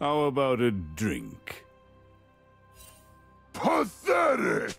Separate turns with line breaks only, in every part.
How about a drink?
Pathetic!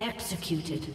Executed.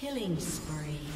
Killing spree.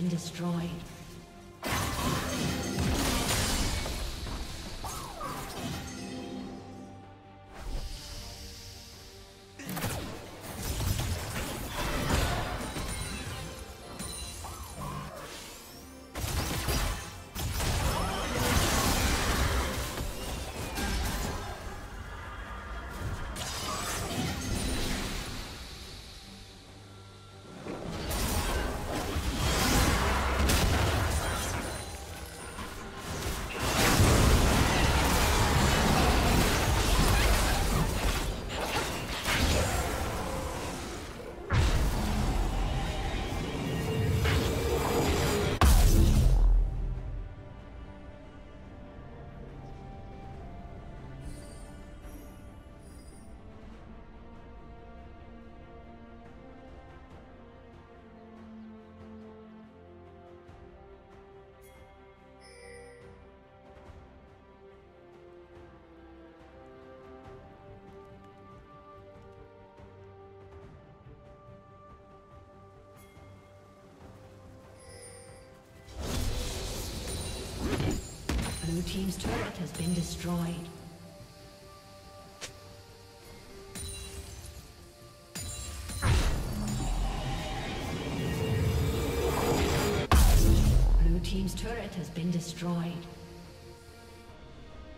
Destroyed. Blue Team's turret has been destroyed. Blue Team's turret has been destroyed.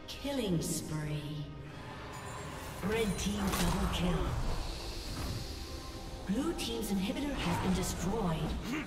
Killing spree. Red Team double kill. Blue Team's inhibitor has been destroyed.